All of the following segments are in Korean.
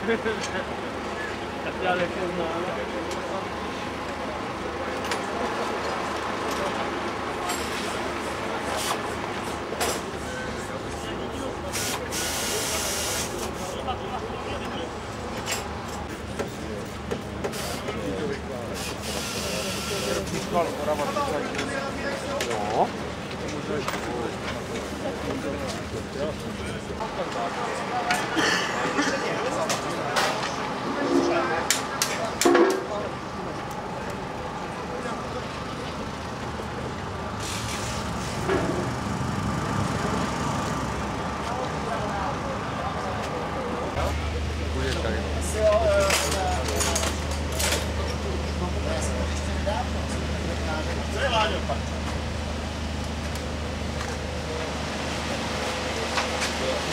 야, 내 끝나. Thank you. るか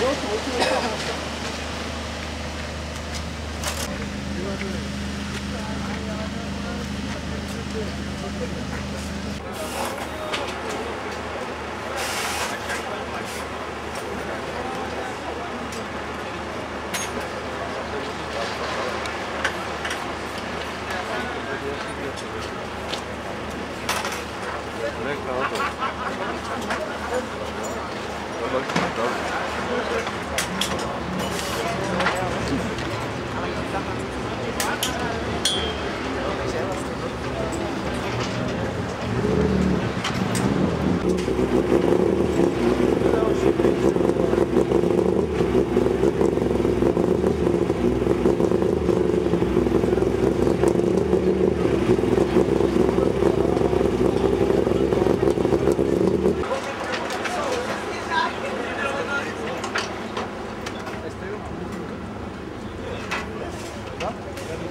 よく落ちました。Thank you. Thank you.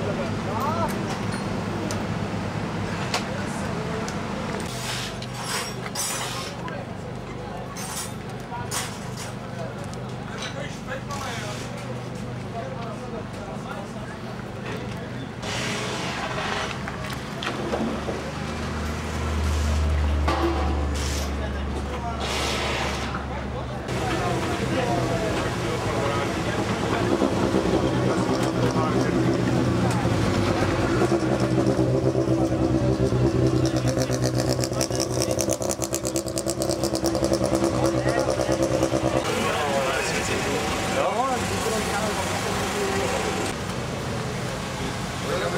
Oh, look at that.